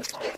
as long as